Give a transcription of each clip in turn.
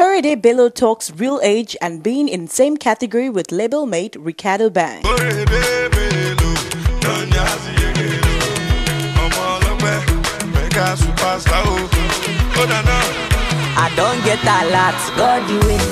Korede Bello talks real age and being in same category with label mate Reekado Banks. I don't get a lot, God do it.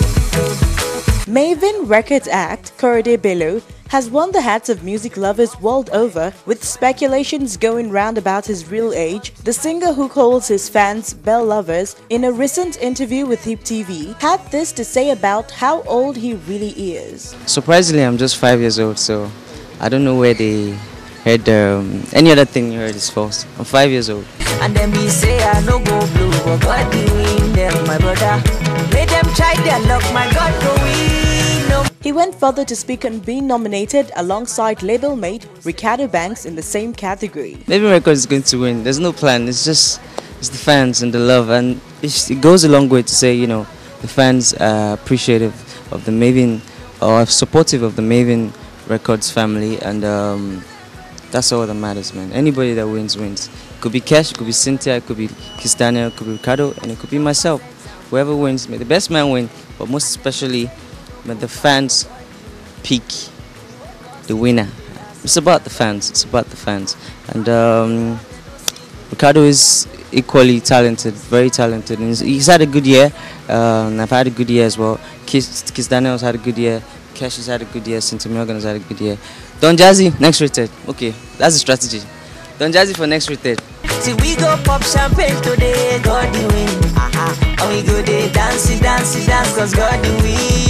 Mavin Records act Korede Bello has won the hearts of music lovers world over, with speculations going round about his real age. The singer who calls his fans bell lovers, in a recent interview with Hip TV, had this to say about how old he really is. Surprisingly, I'm just five years old, so I don't know where they heard um, any other thing you heard is false. I'm five years old. And then we say I no go blue, but God be win them, my brother. Let them try their luck, my God went further to speak on being nominated alongside label mate Reekado Banks in the same category. Mavin Records is going to win. There's no plan. It's just it's the fans and the love, and it goes a long way to say you know the fans are appreciative of the Mavin or supportive of the Mavin Records family, and um, that's all that matters, man. Anybody that wins wins. It could be Kesh, it could be Cynthia, it could be Kiss Daniel, it could be Reekado, and it could be myself. Whoever wins, may the best man win, but most especially, may the fans pick the winner. It's about the fans. It's about the fans, and um, Reekado is equally talented, very talented, he's, he's had a good year. Um, I've had a good year as well. Kiss, Kiss Daniel's had a good year. Kesh has had a good year. Morgan has had a good year. Don Jazzy, next rated. Okay, that's the strategy. Don Jazzy for next rated. See we go pop champagne today, God the win. Uh-huh. And we go there dance, dance, dance, cause God the win.